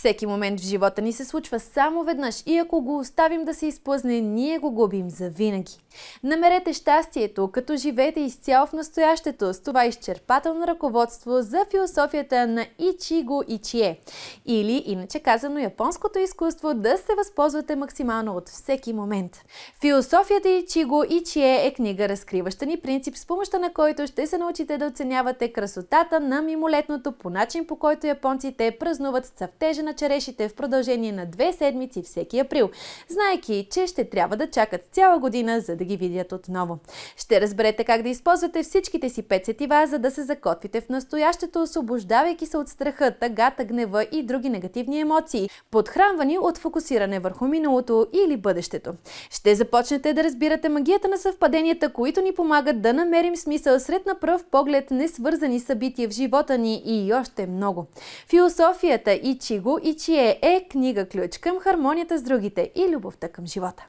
Всеки момент в живота ни се случва само веднъж и ако го оставим да се изплъзне, ние го губим за винаги. Намерете щастието, като живеете изцяло в настоящето с това изчерпателно ръководство за философията на Ичиго Ичие. Или, иначе казано, японското изкуство да се възползвате максимално от всеки момент. Философията Ичиго Ичие е книга, разкриваща ни принцип, с помощта на който ще се научите да оценявате красотата на мимолетното по начин, по който японците празнуват цъфтежа на черешите в продължение на две седмици всеки април, знайки, че ще трябва да чакат цяла година, за да ги видят отново. Ще разберете как да използвате всичките си пет сетива, за да се закотвите в настоящето, освобождавайки се от страха, тъгата, гнева и други негативни емоции, подхранвани от фокусиране върху миналото или бъдещето. Ще започнете да разбирате магията на съвпаденията, които ни помагат да намерим смисъл сред на пръв поглед несвързани събития в живота ни и още много. Философията и Чиго и Чие е книга ключ към хармонията с другите и любовта към живота.